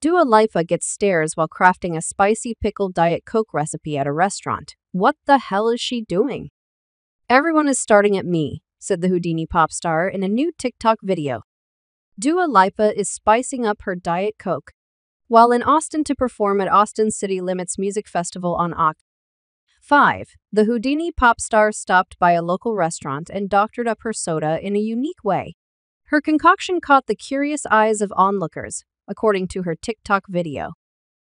Dua Lipa gets stares while crafting a spicy pickle Diet Coke recipe at a restaurant. What the hell is she doing? Everyone is starting at me, said the Houdini pop star in a new TikTok video. Dua Lipa is spicing up her Diet Coke. While in Austin to perform at Austin City Limits Music Festival on Oct. 5. The Houdini pop star stopped by a local restaurant and doctored up her soda in a unique way. Her concoction caught the curious eyes of onlookers, according to her TikTok video.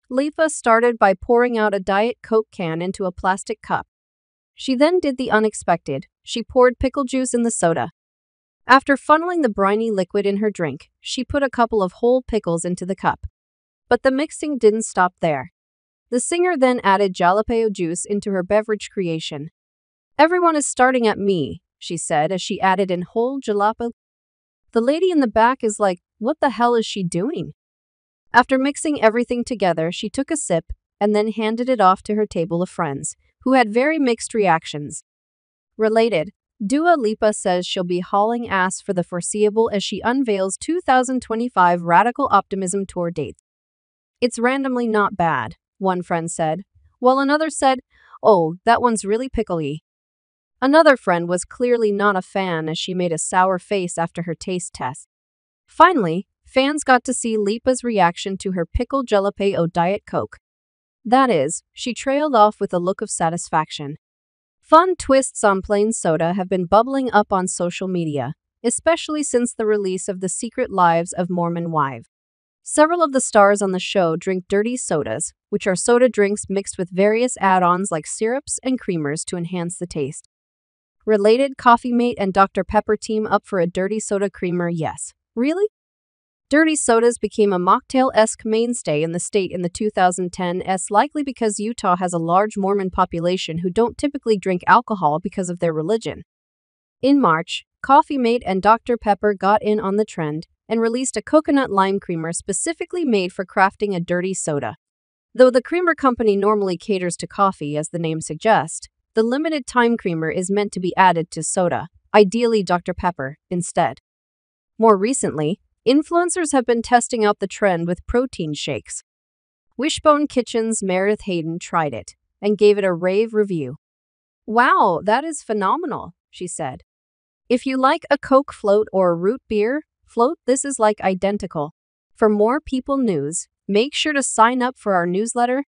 Lipa started by pouring out a Diet Coke can into a plastic cup. She then did the unexpected. She poured pickle juice in the soda. After funneling the briny liquid in her drink, she put a couple of whole pickles into the cup. But the mixing didn't stop there. The singer then added jalapeno juice into her beverage creation. Everyone is starting at me, she said as she added in whole jalapeno. The lady in the back is like, what the hell is she doing? After mixing everything together, she took a sip and then handed it off to her table of friends, who had very mixed reactions. Related, Dua Lipa says she'll be hauling ass for the foreseeable as she unveils 2025 Radical Optimism tour dates. It's randomly not bad, one friend said, while another said, Oh, that one's really pickly. Another friend was clearly not a fan as she made a sour face after her taste test. Finally, fans got to see Lipa's reaction to her pickle jalapeno Diet Coke. That is, she trailed off with a look of satisfaction. Fun twists on plain soda have been bubbling up on social media, especially since the release of The Secret Lives of Mormon Wives. Several of the stars on the show drink dirty sodas, which are soda drinks mixed with various add ons like syrups and creamers to enhance the taste. Related Coffee Mate and Dr. Pepper team up for a dirty soda creamer, yes. Really? Dirty sodas became a mocktail esque mainstay in the state in the 2010s, likely because Utah has a large Mormon population who don't typically drink alcohol because of their religion. In March, Coffee Mate and Dr. Pepper got in on the trend and released a coconut lime creamer specifically made for crafting a dirty soda. Though the creamer company normally caters to coffee, as the name suggests, the limited time creamer is meant to be added to soda, ideally Dr. Pepper, instead. More recently, influencers have been testing out the trend with protein shakes. Wishbone Kitchen's Meredith Hayden tried it and gave it a rave review. Wow, that is phenomenal, she said. If you like a Coke float or a root beer, float, this is like identical. For more people news, make sure to sign up for our newsletter